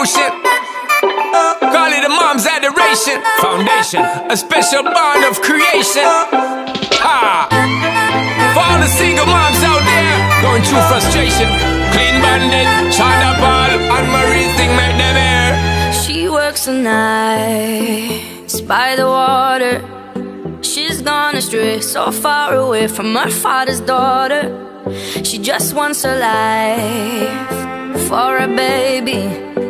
devotion. Call it a mom's adoration. Foundation, a special bond of creation. Ha! For all the single moms out there going through frustration. Clean Bandit, China Paul, Anne-Marie thing make them air. She works the nights by the water. She's gone astray, so far away from her father's daughter. She just wants a life for a baby.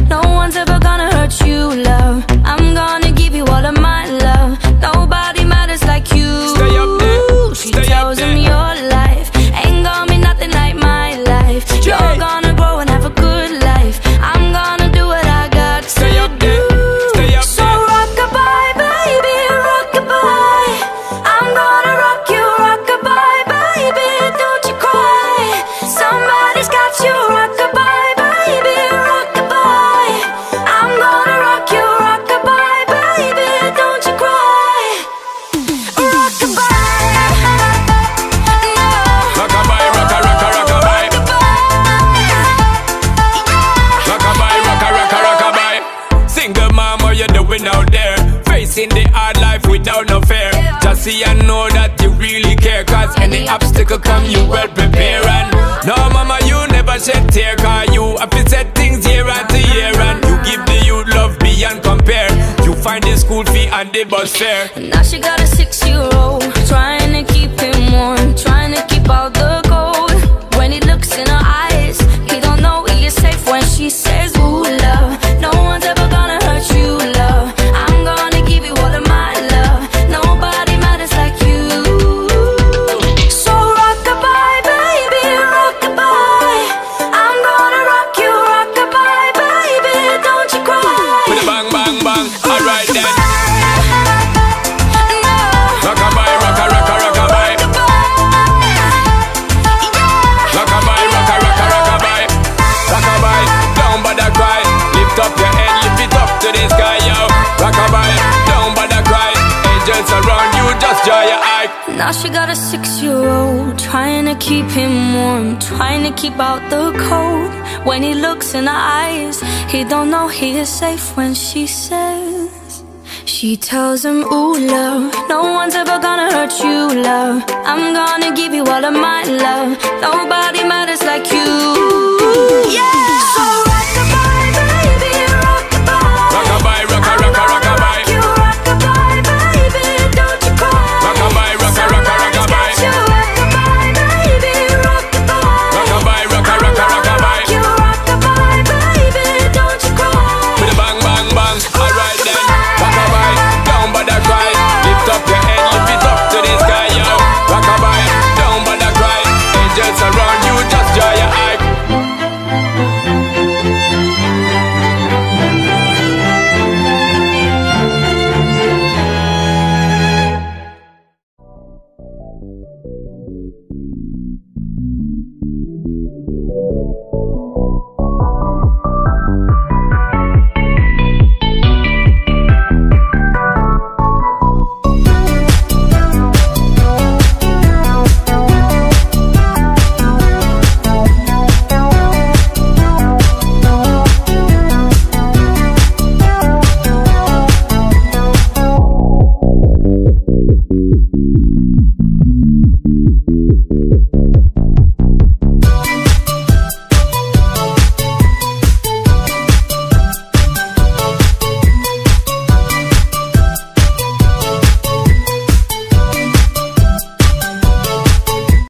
see and know that you really care. Cause any obstacle come, you well prepare. And no, mama, you never shed tear. Cause you have to set things year after year. And you give the youth love beyond compare. You find the school fee and the bus fare. Now she got a six-year-old Trying to keep him warm Trying to keep out the cold When he looks in her eyes He don't know he is safe when she says Ooh, love Alright then. Rockabye, rocka, rocka, rockabye. Rockabye, rocka, rocka, rockabye. Rockabye, cry. Lift up your head, lift it up to the sky. Rockabye, cry. Angels around you, just your. Now she got a six-year-old Trying to keep him warm Trying to keep out the cold When he looks in her eyes He don't know he is safe when she says She tells him, ooh, love No one's ever gonna hurt you, love. I'm gonna give you all of my love. Nobody matters like you